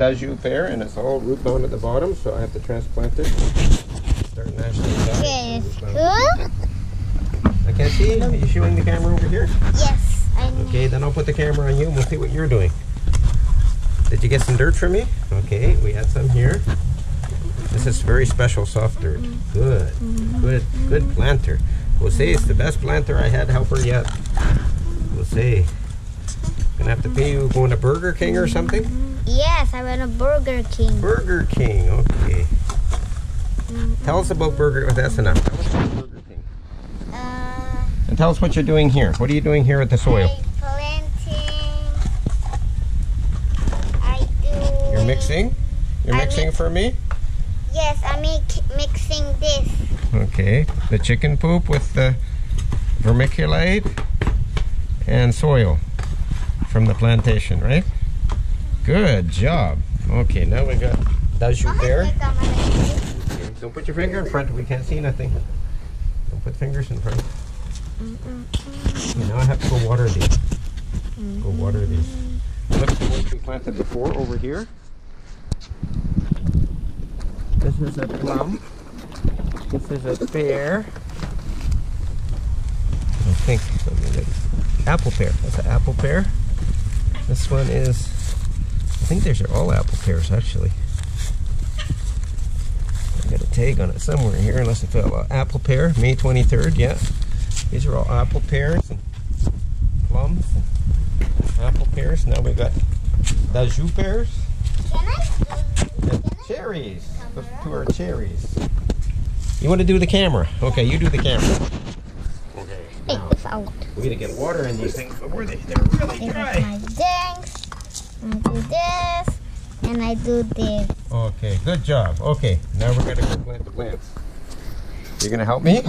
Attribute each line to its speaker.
Speaker 1: Daju pear, and it's all root bound at the bottom, so I have to transplant it. Start naturally dying.
Speaker 2: Yes.
Speaker 1: Root bound.
Speaker 2: Good.
Speaker 1: I can't see. Are you showing the camera over here?
Speaker 2: Yes. I know.
Speaker 1: Okay, then I'll put the camera on you and we'll see what you're doing. Did you get some dirt for me? Okay, we had some here. This is very special soft dirt. Good, mm-hmm. good, good planter. Jose is the best planter I had helper yet. Jose, gonna have to pay you going to Burger King or something?
Speaker 2: Yes, I went to Burger King.
Speaker 1: Burger King, okay. Tell us about Burger, oh, that's enough. Tell us about Burger King.
Speaker 2: Uh,
Speaker 1: And tell us what you're doing here. What are you doing here with the soil?
Speaker 2: I planting. I do.
Speaker 1: You're mixing? You're
Speaker 2: I
Speaker 1: mixing
Speaker 2: mix-
Speaker 1: for me?
Speaker 2: Yes, I'm mixing this.
Speaker 1: Okay, the chicken poop with the vermiculite and soil from the plantation, right? Good job. Okay, now we got Daju there. Okay, Don't put your finger in front, we can't see nothing. Don't put fingers in front. Okay, now I have to go water these. Go water these. Look at the ones we planted before over here. This is a plum. This is a pear. I think apple pear. That's an apple pear. This one is. I think these are all apple pears actually. I got a tag on it somewhere here, unless it fell out. Apple pear, May 23rd. Yeah, these are all apple pears and plums and apple pears. Now we've got Daju pears
Speaker 2: Can I do
Speaker 1: and cherries. Those two are cherries. You want to do the camera? Okay, you do the camera. Okay. Now,
Speaker 2: out.
Speaker 1: we need to get water in these things before they, they're really
Speaker 2: This is
Speaker 1: dry.
Speaker 2: my drinks. I do this. And I do this.
Speaker 1: Okay, good job. Okay, now we're gonna go plant the plants. You gonna help me?